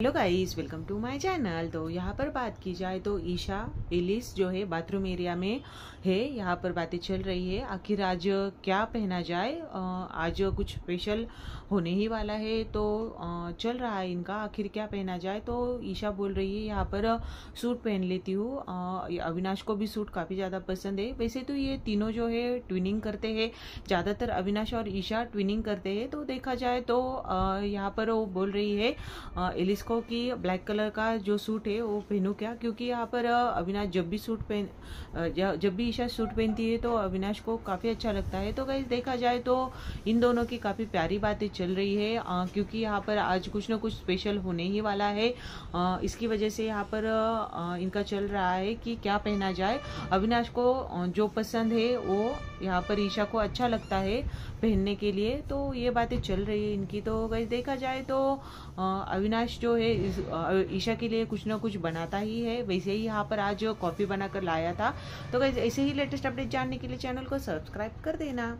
Hello guys welcome to my channel तो यहाँ पर बात की जाए तो ईशा, एलिस जो है बाथरूम एरिया में है, यहाँ पर बातें चल रही है। आखिर आज क्या पहना जाए? आज कुछ स्पेशल होने ही वाला है तो चल रहा है इनका। आखिर क्या पहना जाए? तो ईशा बोल रही है, यहाँ पर सूट पहन लेती हूँ। अविनाश को भी सूट काफ़ी ज़्यादा पसंद है। वैसे तो ये तीनों जो है ट्विनिंग करते हैं। ज़्यादातर अविनाश और ईशा ट्विनिंग करते हैं। तो देखा जाए तो यहाँ पर वो बोल रही है एलिस को कि ब्लैक कलर का जो सूट है वो पहनूं क्या? क्योंकि यहाँ पर अविनाश जब भी सूट पहन जब भी ईशा सूट पहनती है तो अविनाश को काफ़ी अच्छा लगता है। तो कहीं देखा जाए तो इन दोनों की काफ़ी प्यारी बातें चल रही है आ, क्योंकि यहाँ पर आज कुछ ना कुछ स्पेशल होने ही वाला है। आ, इसकी वजह से यहाँ पर आ, इनका चल रहा है कि क्या पहना जाए। अविनाश को जो पसंद है वो यहाँ पर ईशा को अच्छा लगता है पहनने के लिए। तो ये बातें चल रही है इनकी। तो वैसे देखा जाए तो अविनाश जो है ईशा के लिए कुछ ना कुछ बनाता ही है। वैसे ही यहाँ पर आज कॉफ़ी बनाकर लाया था। तो ऐसे ही लेटेस्ट अपडेट जानने के लिए चैनल को सब्सक्राइब कर देना।